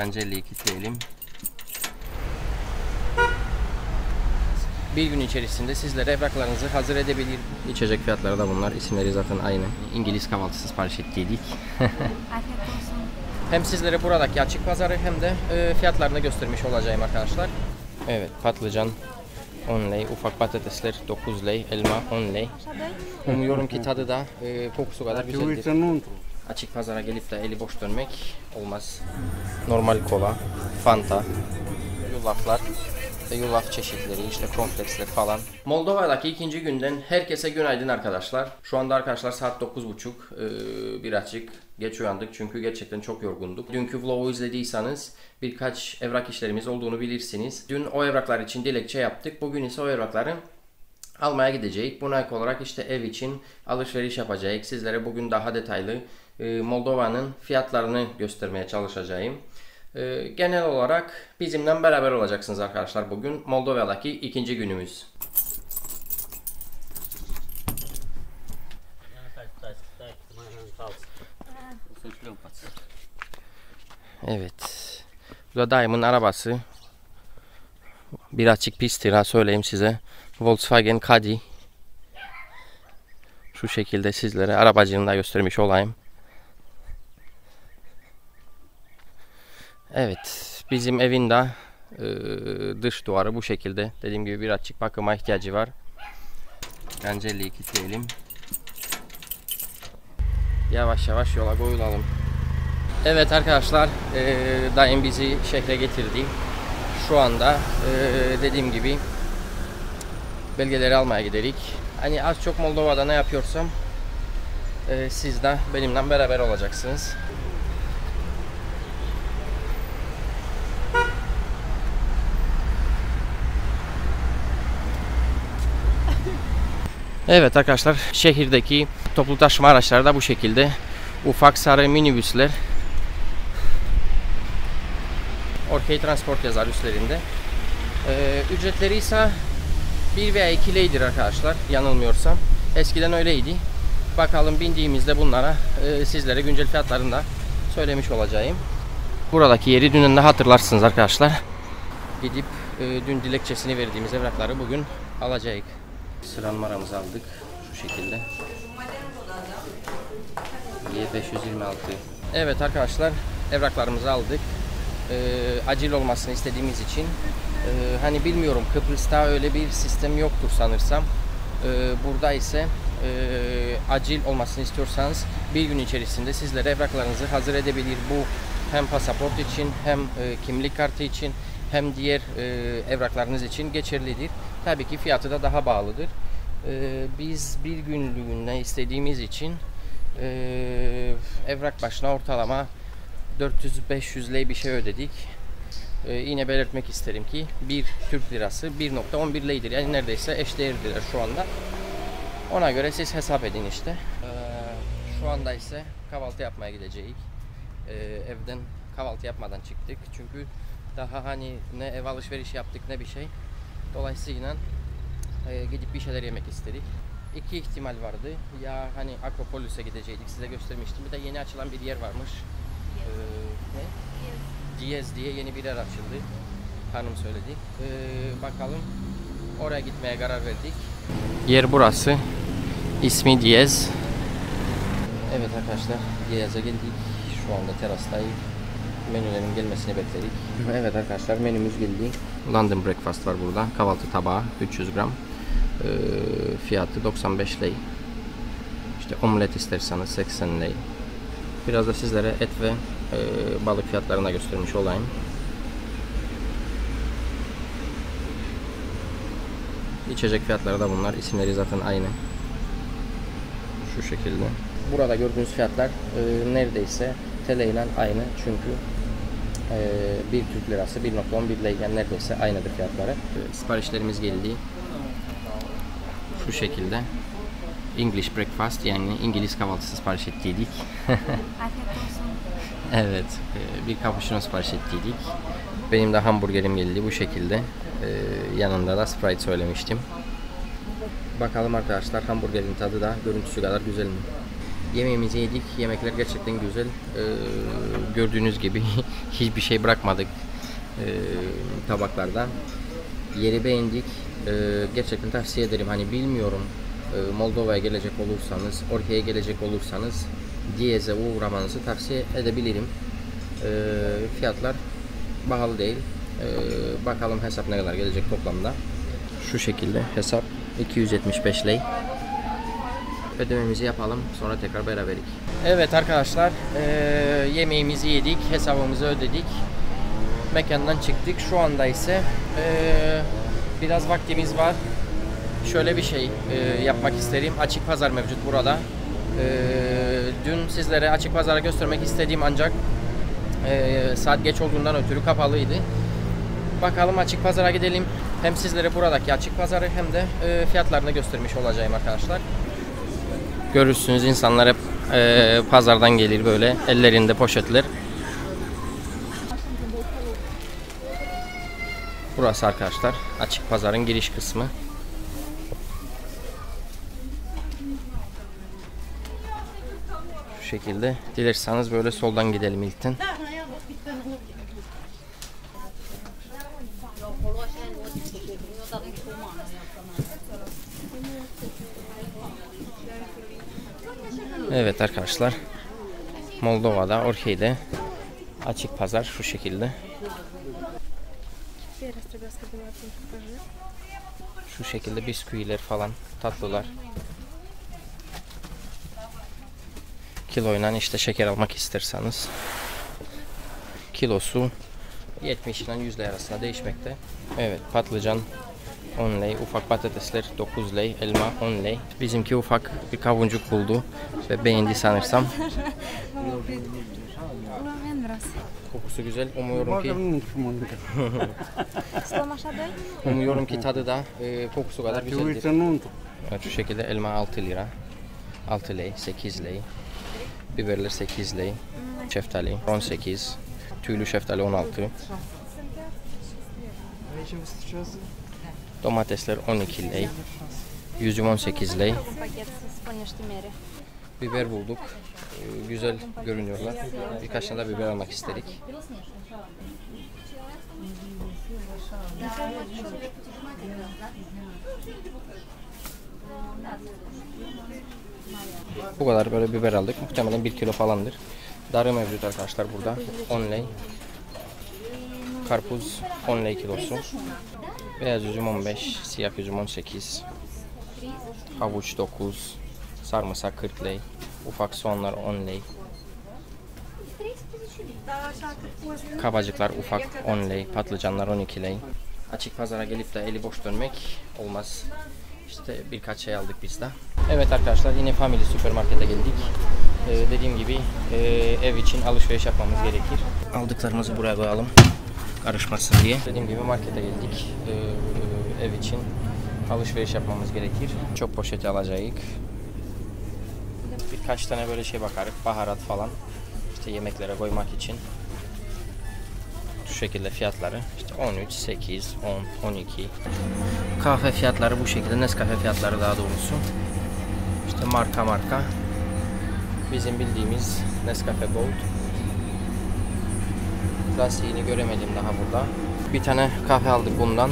Gancelli'yi kilitleyelim. Bir gün içerisinde sizlere evraklarınızı hazır edebilir. İçecek fiyatları da bunlar. İsimleri zaten aynı. İngiliz kahvaltısı sipariş ettiydik. Afiyet olsun. hem sizlere buradaki açık pazarı hem de e, fiyatlarını göstermiş olacağım arkadaşlar. Evet patlıcan 10 lei, ufak patatesler 9 lei, elma 10 lei. Umuyorum ki tadı da e, kokusu kadar güzeldir. Açık pazara gelip de eli boş dönmek olmaz. Normal kola, fanta, yulaflar ve yulaf çeşitleri, işte kompleksler falan. Moldova'daki ikinci günden herkese günaydın arkadaşlar. Şu anda arkadaşlar saat 9.30 ee, birazcık geç uyandık çünkü gerçekten çok yorgunduk. Dünkü vlogu izlediyseniz birkaç evrak işlerimiz olduğunu bilirsiniz. Dün o evraklar için dilekçe yaptık. Bugün ise o evrakları almaya gidecek. Buna ek olarak işte ev için alışveriş yapacağız. Sizlere bugün daha detaylı Moldova'nın fiyatlarını göstermeye çalışacağım. E, Genel olarak bizimle beraber olacaksınız arkadaşlar bugün. Moldova'daki ikinci günümüz. Evet. Bu da dayımın arabası. Bir açık pisttir ha söyleyeyim size. Volkswagen Caddy. Şu şekilde sizlere arabacını da göstermiş olayım. Evet. Bizim evin de e, dış duvarı bu şekilde. Dediğim gibi bir açık bakıma ihtiyacı var. Gancelli'yi kilitleyelim. Yavaş yavaş yola koyulalım. Evet arkadaşlar, e, dayım bizi şehre getirdi. Şu anda e, dediğim gibi belgeleri almaya giderik. Hani az çok Moldova'da ne yapıyorsam e, siz de benimle beraber olacaksınız. Evet arkadaşlar şehirdeki toplu taşıma araçları da bu şekilde. Ufak sarı minibüsler. Orkey Transport yazar üstlerinde. Ee, ücretleri ise 1 veya 2 leydir arkadaşlar yanılmıyorsam. Eskiden öyleydi. Bakalım bindiğimizde bunlara e, sizlere güncel fiyatlarını da söylemiş olacağım. Buradaki yeri dünün de hatırlarsınız arkadaşlar. Gidip e, dün dilekçesini verdiğimiz evrakları bugün alacağız. Sıra numaramızı aldık şu şekilde. Y526. Evet arkadaşlar evraklarımızı aldık. Ee, acil olmasını istediğimiz için ee, hani bilmiyorum Kıbrıs'ta öyle bir sistem yoktur sanırsam. Ee, burada ise ee, acil olmasını istiyorsanız bir gün içerisinde sizlere evraklarınızı hazır edebilir. Bu hem pasaport için hem e, kimlik kartı için hem diğer e, evraklarınız için geçerlidir. Tabii ki fiyatı da daha bağlıdır. Ee, biz bir günlüğüne istediğimiz için ee, evrak başına ortalama 400-500 lei bir şey ödedik. Ee, yine belirtmek isterim ki bir Türk lirası 1.11 leydir. Yani neredeyse eşdeğerdir şu anda. Ona göre siz hesap edin işte. Ee, şu anda ise kahvaltı yapmaya gideceğiz. Evden kahvaltı yapmadan çıktık. Çünkü daha hani ne ev alışveriş yaptık ne bir şey. Dolayısıyla e, gidip bir şeyler yemek istedik. İki ihtimal vardı. Ya hani Akropolis'e gidecektik. Size göstermiştim. Bir de yeni açılan bir yer varmış. Ee, ne? Diyez diye yeni bir yer açıldı. Hanım söyledi. Ee, bakalım. Oraya gitmeye karar verdik. Yer burası. İsmi Diyez. Evet arkadaşlar. Diyez'e geldik. Şu anda terastayız. Menülerin gelmesini bekledik. Evet arkadaşlar menümüz geldi. London Breakfast var burada. Kahvaltı tabağı 300 gram. Ee, fiyatı 95 lei. İşte omlet isterseniz 80 lei. Biraz da sizlere et ve e, balık fiyatlarını da göstermiş olayım. İçecek fiyatları da bunlar. İsimleri zaten aynı. Şu şekilde. Burada gördüğünüz fiyatlar e, neredeyse TL ile aynı. Çünkü e, bir Türk lirası 1.11 lei yani neredeyse aynıdır fiyatları. E, siparişlerimiz geldi. Şu şekilde. English breakfast yani İngiliz kahvaltısı sipariş ettiydik. Evet, e, bir cappuccino sipariş ettiydik. Benim de hamburgerim geldi bu şekilde. E, yanında da Sprite söylemiştim. Bakalım arkadaşlar hamburgerin tadı da görüntüsü kadar güzel mi? Yemeğimizi yedik. Yemekler gerçekten güzel. Ee, gördüğünüz gibi hiçbir şey bırakmadık ee, tabaklarda. Yeri beğendik. Ee, gerçekten tavsiye ederim. Hani bilmiyorum e, Moldova'ya gelecek olursanız, Orkey'e gelecek olursanız Diyez'e uğramanızı tavsiye edebilirim. Ee, fiyatlar pahalı değil. Ee, bakalım hesap ne kadar gelecek toplamda. Şu şekilde hesap 275 lei. Ödememizi yapalım sonra tekrar beraberik. Evet arkadaşlar eee, yemeğimizi yedik, hesabımızı ödedik. Mekandan çıktık. Şu anda ise eee, biraz vaktimiz var. Şöyle bir şey eee, yapmak isterim. Açık pazar mevcut burada. Eee, dün sizlere açık pazara göstermek istediğim ancak eee, saat geç olduğundan ötürü kapalıydı. Bakalım açık pazara gidelim. Hem sizlere buradaki açık pazarı hem de eee, fiyatlarını göstermiş olacağım arkadaşlar. Görürsünüz insanlar hep eee, pazardan gelir böyle ellerinde poşetler. Burası arkadaşlar açık pazarın giriş kısmı. Şu şekilde. Dilerseniz böyle soldan gidelim ilkten. Evet arkadaşlar. Moldova'da, Orkey'de açık pazar şu şekilde. Şu şekilde bisküviler falan tatlılar. Kiloyla işte şeker almak isterseniz kilosu 70 ile 100 lira arasında değişmekte. Evet patlıcan 10 lei, ufak patatesler 9 lei, elma 10 lei. Bizimki ufak bir kavuncuk buldu ve beğendi sanırsam. Kokusu güzel. Umuyorum ki umuyorum ki tadı da e, kokusu kadar güzeldir. Evet, şu şekilde elma 6 lira. 6 lei, 8 lei. Biberler 8 lei. Şeftali 18. Tüylü şeftali 16. Domatesler 12 lei. Yüzüm 18 lei. Biber bulduk. Ee, güzel görünüyorlar. Birkaç tane biber almak istedik. Bu kadar böyle biber aldık. Muhtemelen 1 kilo falandır. Darı mevcut arkadaşlar burada. 10 lei. Karpuz 10 lei kilosu. Beyaz üzüm 15, siyah üzüm 18. Havuç 9, sarımsak 40 lei. Ufak soğanlar 10 lei. Kabacıklar ufak 10 lei, patlıcanlar 12 lei. Açık pazara gelip de eli boş dönmek olmaz. İşte birkaç şey aldık biz de. Evet arkadaşlar yine Family Süpermarket'e geldik. Ee, dediğim gibi e, ev için alışveriş yapmamız gerekir. Aldıklarımızı buraya koyalım. Karışmasın diye. Dediğim gibi markete geldik. Ee, ev için alışveriş yapmamız gerekir. Çok poşeti alacağız. Birkaç tane böyle şey bakarız. Baharat falan. İşte yemeklere koymak için. Şu şekilde fiyatları. İşte 13, 8, 10, 12. Kahve fiyatları bu şekilde. Nescafe fiyatları daha doğrusu. İşte marka marka. Bizim bildiğimiz Nescafe Gold. Klasiğini göremedim daha burada. Bir tane kahve aldık bundan.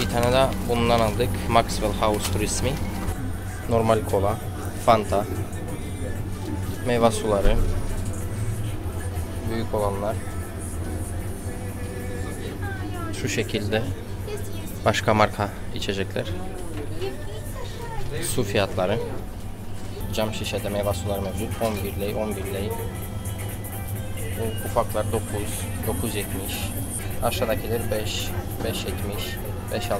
Bir tane de bundan aldık. Maxwell House ismi. Normal kola, Fanta, meyve suları, büyük olanlar. Şu şekilde başka marka içecekler. Su fiyatları. Cam şişede meyve suları mevcut. 11 lei, 11 lei. Ufaklar 9, 9.70. Aşağıdakiler 5, 5.70, 5.60.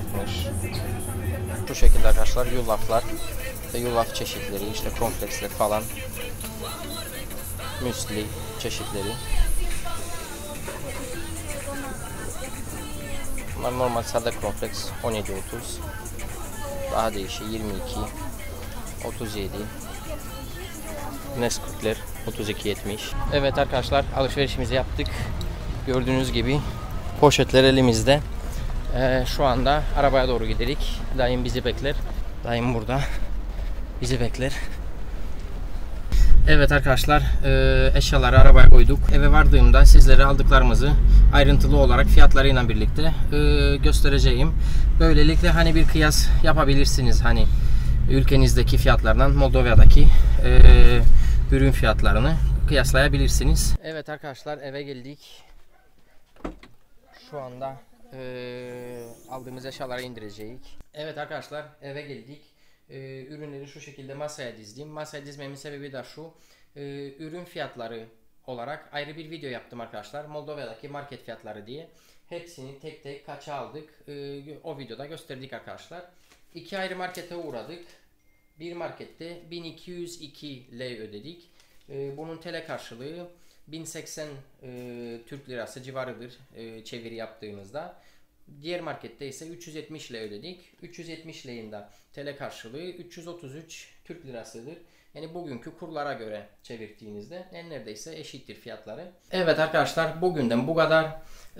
Bu şekilde arkadaşlar yulaflar ve yulaf çeşitleri işte kompleksler falan. Müsli çeşitleri. Bunlar normal sade kompleks 17.30. Daha değişik 22, 37. Nesquik'ler 32.70. Evet arkadaşlar alışverişimizi yaptık. Gördüğünüz gibi poşetler elimizde. Ee, şu anda arabaya doğru giderik. Dayım bizi bekler. Dayım burada. Bizi bekler. Evet arkadaşlar e, eşyaları arabaya koyduk. Eve vardığımda sizlere aldıklarımızı ayrıntılı olarak fiyatlarıyla birlikte e, göstereceğim. Böylelikle hani bir kıyas yapabilirsiniz hani ülkenizdeki fiyatlardan Moldova'daki e, ürün fiyatlarını kıyaslayabilirsiniz. Evet arkadaşlar eve geldik. Şu anda e, aldığımız eşyaları indireceğiz. Evet arkadaşlar eve geldik. E, ürünleri şu şekilde masaya dizdim. Masaya dizmemin sebebi de şu. E, ürün fiyatları olarak ayrı bir video yaptım arkadaşlar. Moldova'daki market fiyatları diye. Hepsini tek tek kaça aldık. e, o videoda gösterdik arkadaşlar. İki ayrı markete uğradık. Bir markette 1202 lei ödedik. E, bunun TL karşılığı 1080 e, Türk lirası civarıdır e, çeviri yaptığımızda. Diğer markette ise 370 lira ödedik. 370 liranın da TL karşılığı 333 Türk lirasıdır. Yani bugünkü kurlara göre çevirdiğinizde en neredeyse eşittir fiyatları. Evet arkadaşlar bugünden bu kadar.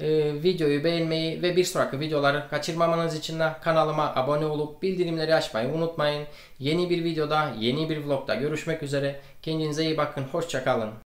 Ee, videoyu beğenmeyi ve bir sonraki videoları kaçırmamanız için de kanalıma abone olup bildirimleri açmayı unutmayın. Yeni bir videoda, yeni bir vlogda görüşmek üzere. Kendinize iyi bakın. Hoşçakalın.